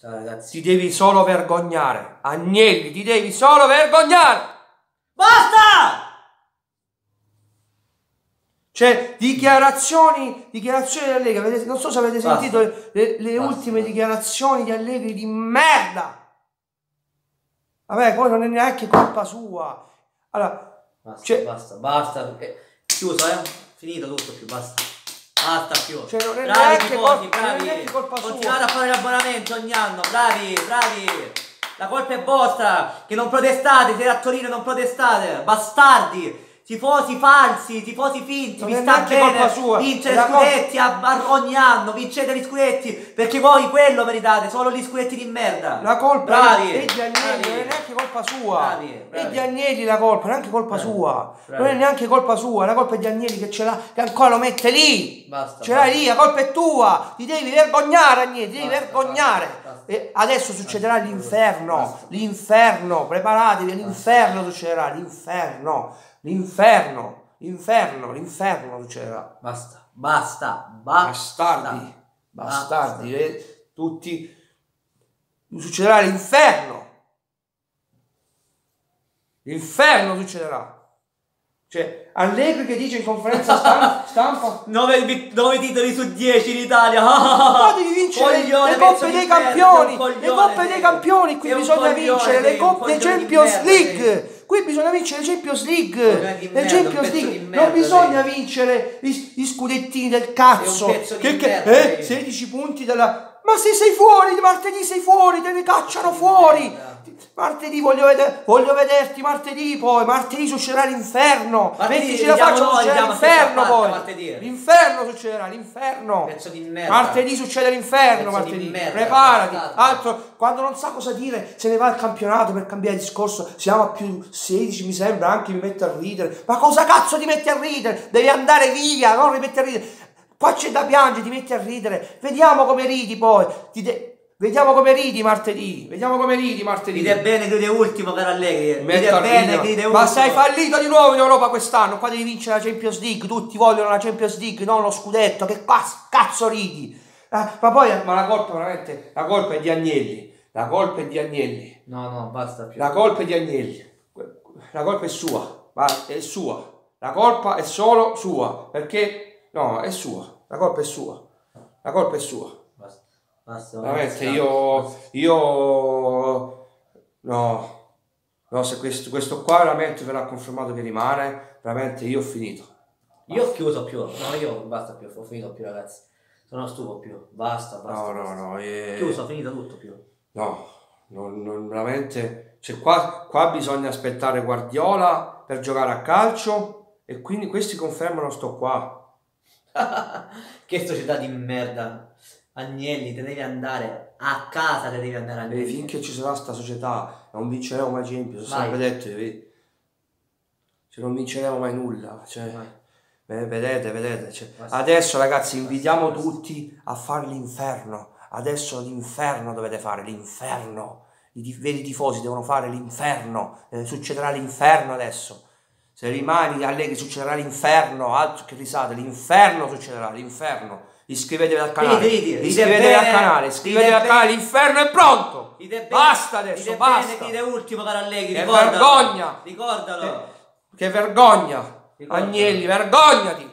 Ciao ragazzi. Ti devi solo vergognare. Agnelli, ti devi solo vergognare. Basta! Cioè, dichiarazioni, dichiarazioni di Allegri. Avete- non so se avete Basta. sentito le, le- ultime dichiarazioni di Allegri di merda. Vabbè, poi non è neanche colpa sua. Allora, Basta, Cioè- basta, basta. Eh, chiuso, eh? Finito tutto più, basta. Basta più. Cioè, non è bravi neanche tifosi, colpa- non è bravi. colpa sua. Continuate a fare l'abbonamento ogni anno, bravi, bravi. La colpa è vostra, che non protestate, siete a Torino non protestate, bastardi. Tifosi falsi, tifosi finti, Non vi è sta bene sua. vincere È la scudetti a- a- ogni anno, vincete gli scudetti, perché voi quello meritate, solo gli scudetti di merda. la colpa bravi, è di Agnelli, non è neanche colpa sua. Bravi, È bravi. di Agnelli la colpa, non è neanche colpa Bravi, sua. bravi. Non è neanche colpa sua, la colpa è di Agnelli che ce l'ha, che ancora lo mette lì. Basta, Ce l'hai lì, la colpa è tua. Ti devi vergognare, Agnelli, ti devi Basta, vergognare. basta. E adesso succederà Basta. l'inferno, l'inferno, preparatevi, l'inferno succederà, l'inferno, l'inferno, l'inferno, l'inferno succederà. Basta, basta, basta. Bastardi, bastardi, eh, tutti, succederà l'inferno. L'inferno succederà. Cioè, Allegri che dice in conferenza stampa, stampa 9, titoli su 10 in Italia. No, devi vincere Coglione, le coppe dei merda, campioni, un le coglione, coppe dei campioni, qui bisogna coglione, vincere le coppe coglione Champions merda, League. Qui bisogna vincere le Champions League. Coglione Le merda, Champions League. di Non merda, bisogna sei. vincere gli, gli scudettini del cazzo. Che, che- merda, eh, sei. 16 punti della ma se sei fuori, martedì sei fuori, te ne cacciano fuori. Martedì voglio, veder- voglio vederti, martedì poi, martedì succederà l'inferno. Martedì Mettici la faccia, noi, succederà l'inferno poi. L'inferno succederà, l'inferno. Pezzo di merda. Martedì succede l'inferno, martedì. merda, Preparati. Altro, quando non sa cosa dire, se ne va al campionato per cambiare discorso. Siamo a più 16, mi sembra, anche mi mette a ridere. Ma cosa cazzo ti metti a ridere? Devi andare via, non rimetti a ridere. Qua c'è da piangere, ti metti a ridere. Vediamo come ridi poi. Vediamo come ridi martedì. Vediamo come ridi martedì. Ride bene, gride ultimo, caro Allegri. Ride bene, gride ultimo. Ma sei fallito di nuovo in Europa quest'anno. Qua devi vincere la Champions League. Tutti vogliono la Champions League, non lo scudetto. Che cazzo ridi? Eh, ma poi ma la colpa veramente. La colpa è di Agnelli. La colpa è di Agnelli. No, no, basta più. La colpa è di Agnelli. La colpa è sua. Ma è sua. La colpa è solo sua. Perché. No, è sua. La colpa è sua. La colpa è sua. Basta. Basta. Veramente basta. io, io no, no, se questo, questo qua veramente verrà confermato che rimane, veramente io ho finito. Io ho chiuso più. No, io basta più. Ho finito più, ragazzi. Sono stufo più. Basta, basta. No, no, basta. no, eh, Chiuso, ho finito tutto più. no, non, non- veramente, cioè qua, qua bisogna aspettare Guardiola per giocare a calcio e quindi questi confermano sto qua. che società di merda. Agnelli, te devi andare a casa, te devi andare a E Agnelli. finché ci sarà sta società non vinceremo mai Champions, Mai. sempre detto, vedi? Cioè, non vinceremo mai nulla, cioè... Vedete, vedete. cioè, adesso ragazzi invitiamo tutti a fare l'inferno. Adesso l'inferno dovete fare, l'inferno. I veri tifosi devono fare l'inferno. Eh, succederà l'inferno adesso. Se rimani Allegri succederà l'inferno. Altro che risate, l'inferno succederà, l'inferno. Iscrivetevi al canale. Iscrivetevi bene, al canale, iscrivetevi al canale. L'inferno è pronto. Bene- Basta adesso, basta. Bene, ride ultimo, caro Allegri. Che ricordalo. vergogna. Ricordalo. Che vergogna. Ricordalo. Agnelli, vergognati.